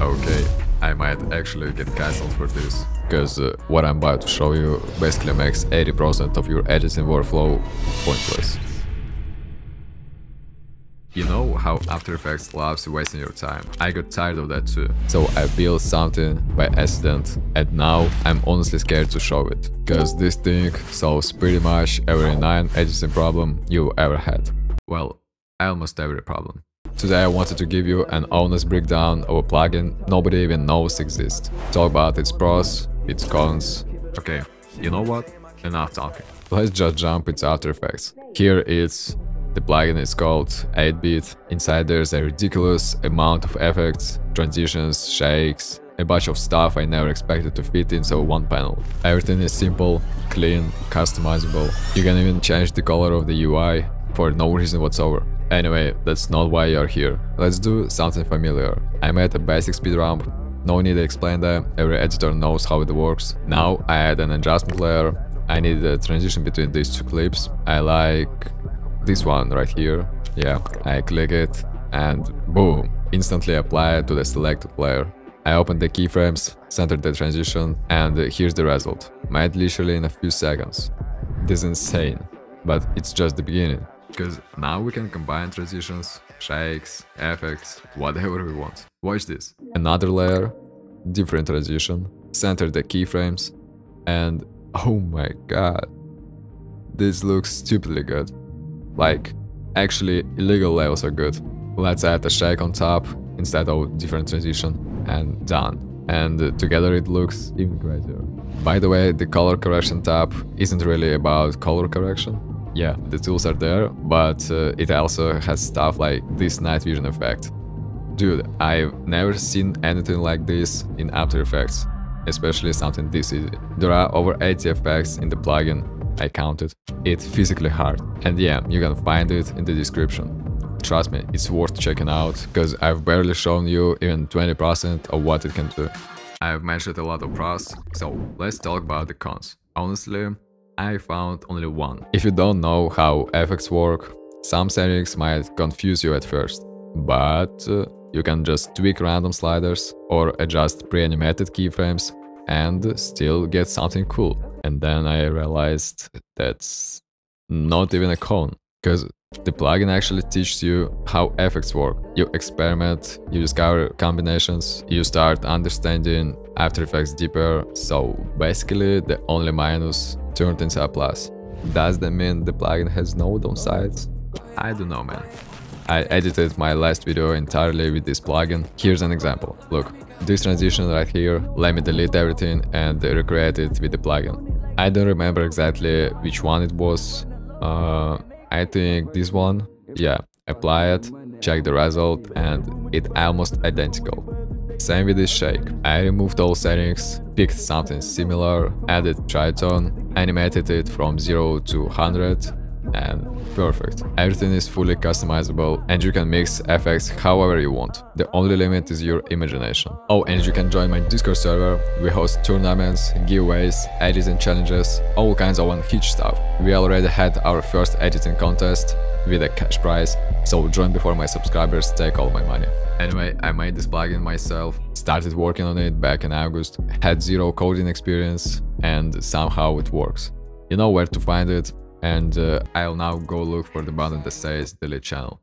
Okay, I might actually get cancelled for this, because uh, what I'm about to show you basically makes 80% of your editing workflow pointless. You know how After Effects loves wasting your time. I got tired of that too. So I built something by accident and now I'm honestly scared to show it. Cause this thing solves pretty much every 9 editing problem you ever had. Well, almost every problem. Today I wanted to give you an honest breakdown of a plugin nobody even knows exists. Talk about its pros, its cons. Okay, you know what? Enough talking. Let's just jump into After Effects. Here it's the plugin is called 8-bit. Inside there's a ridiculous amount of effects, transitions, shakes, a bunch of stuff I never expected to fit into one panel. Everything is simple, clean, customizable. You can even change the color of the UI for no reason whatsoever. Anyway, that's not why you're here. Let's do something familiar. I made a basic speed ramp. No need to explain that, every editor knows how it works. Now I add an adjustment layer. I need a transition between these two clips. I like this one right here. Yeah, I click it and boom, instantly apply it to the selected layer. I open the keyframes, center the transition, and here's the result. Made literally in a few seconds. This is insane, but it's just the beginning. Because now we can combine transitions, shakes, effects, whatever we want. Watch this. Another layer, different transition, center the keyframes, and oh my god. This looks stupidly good. Like, actually, illegal levels are good. Let's add a shake on top instead of different transition and done. And together it looks even greater. By the way, the color correction tab isn't really about color correction. Yeah, the tools are there, but uh, it also has stuff like this night vision effect. Dude, I've never seen anything like this in After Effects, especially something this easy. There are over 80 effects in the plugin, I counted. It's physically hard. And yeah, you can find it in the description. Trust me, it's worth checking out, because I've barely shown you even 20% of what it can do. I've mentioned a lot of pros, so let's talk about the cons. Honestly, I found only one. If you don't know how effects work, some settings might confuse you at first, but uh, you can just tweak random sliders or adjust pre-animated keyframes and still get something cool. And then I realized that's not even a con, because the plugin actually teaches you how effects work. You experiment, you discover combinations, you start understanding After Effects deeper, so basically the only minus turned into a plus. Does that mean the plugin has no downsides? I don't know man. I edited my last video entirely with this plugin. Here's an example. Look, this transition right here, let me delete everything and recreate it with the plugin. I don't remember exactly which one it was. Uh, I think this one. Yeah, apply it, check the result and it almost identical. Same with this shake. I removed all settings, picked something similar, added Tritone, animated it from 0 to 100 and perfect. Everything is fully customizable and you can mix effects however you want. The only limit is your imagination. Oh, and you can join my Discord server. We host tournaments, giveaways, editing challenges, all kinds of unhinged stuff. We already had our first editing contest with a cash prize, so join before my subscribers take all my money. Anyway, I made this plugin myself, started working on it back in August, had zero coding experience, and somehow it works. You know where to find it, and uh, I'll now go look for the button that says delete channel.